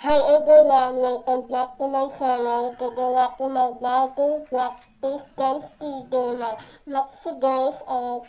However, while local documents are eligible in Alabama, black goes to the next girls are